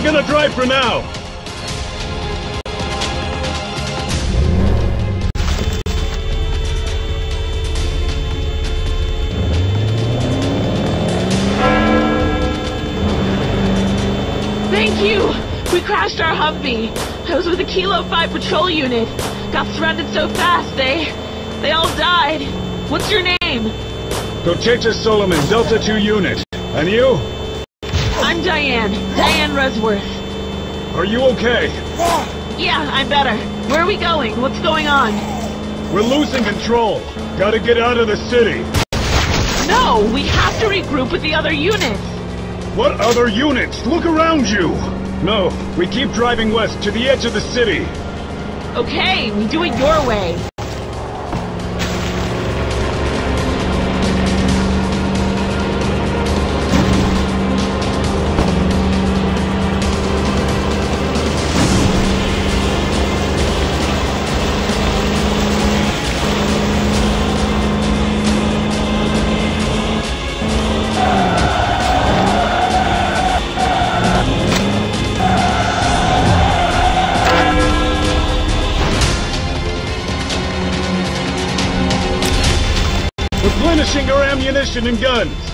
I'm gonna drive for now! Thank you! We crashed our Humvee. I was with a Kilo 5 patrol unit. Got surrounded so fast, they... they all died. What's your name? Kochecha Solomon, Delta 2 unit. And you? I'm Diane. Diane Resworth. Are you okay? Yeah, I'm better. Where are we going? What's going on? We're losing control. Gotta get out of the city. No, we have to regroup with the other units. What other units? Look around you! No, we keep driving west to the edge of the city. Okay, we do it your way. And guns.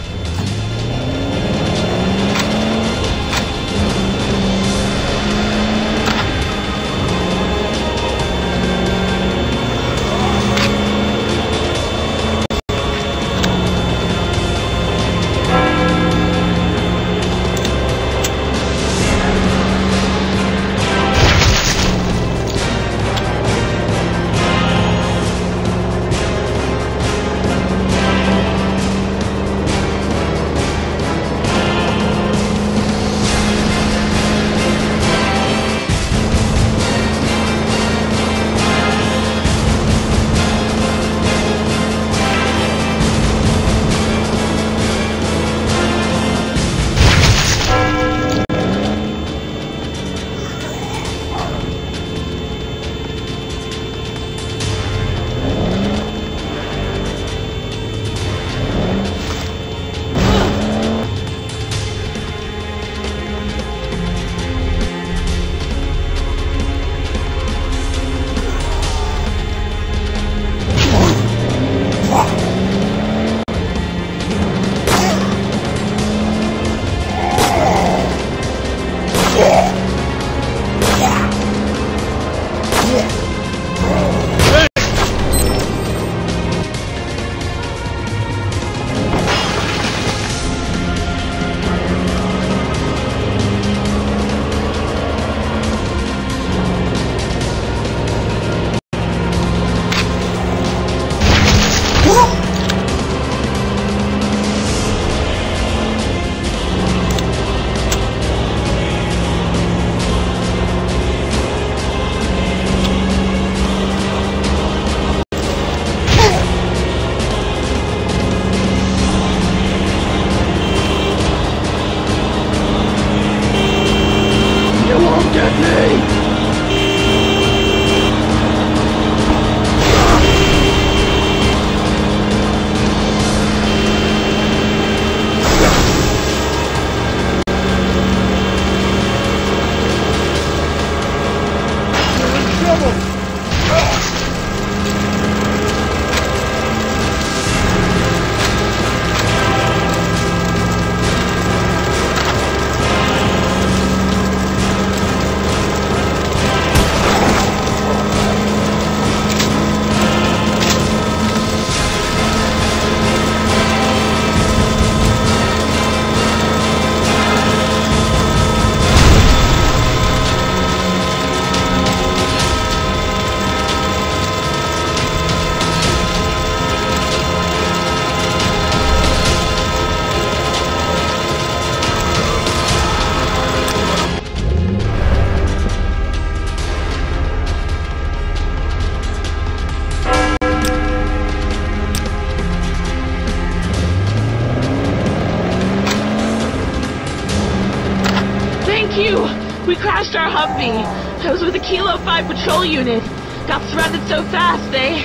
Humvee. I was with a Kilo 5 patrol unit. Got surrounded so fast, they...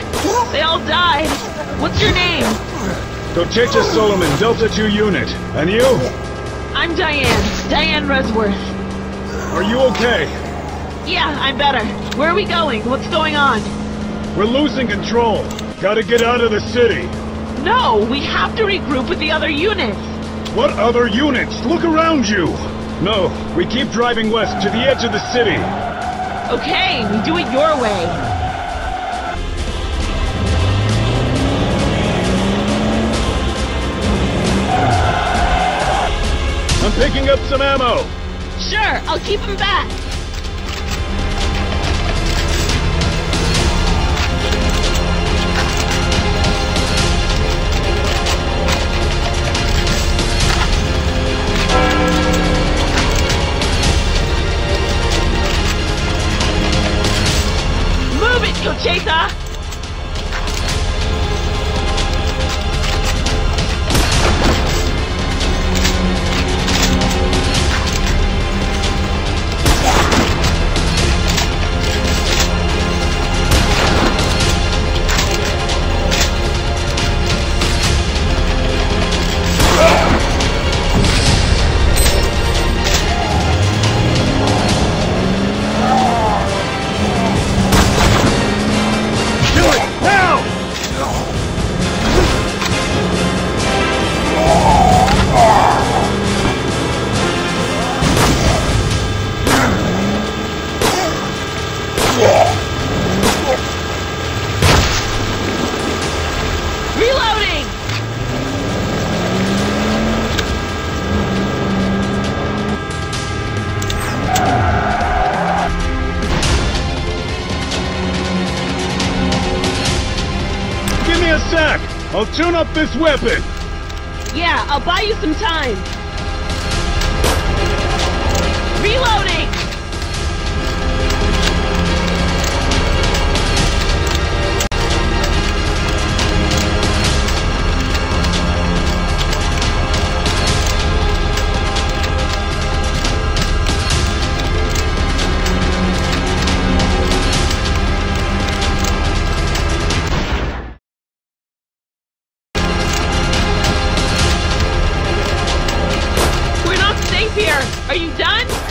They all died. What's your name? Dotechis Solomon, Delta 2 unit. And you? I'm Diane. Diane Resworth. Are you okay? Yeah, I'm better. Where are we going? What's going on? We're losing control. Gotta get out of the city. No, we have to regroup with the other units. What other units? Look around you! No, we keep driving west to the edge of the city. Okay, we do it your way. I'm picking up some ammo. Sure, I'll keep him back. I'll tune up this weapon. Yeah, I'll buy you some time. Reloading! here. Are you done?